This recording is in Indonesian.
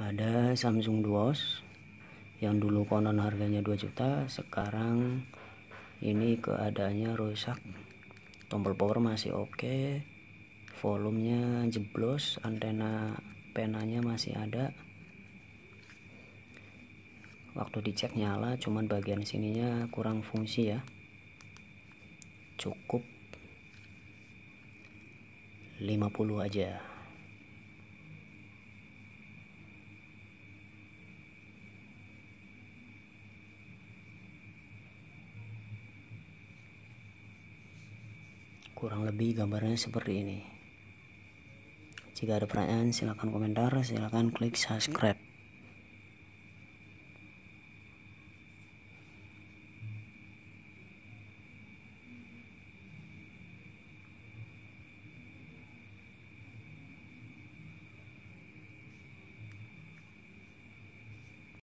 ada Samsung Duos yang dulu konon harganya 2 juta sekarang ini keadaannya rusak. Tombol power masih oke okay. volumenya jeblos antena penanya masih ada. Waktu dicek nyala cuman bagian sininya kurang fungsi ya. Cukup 50 aja kurang lebih gambarnya seperti ini. Jika ada pertanyaan silahkan komentar. Silahkan klik subscribe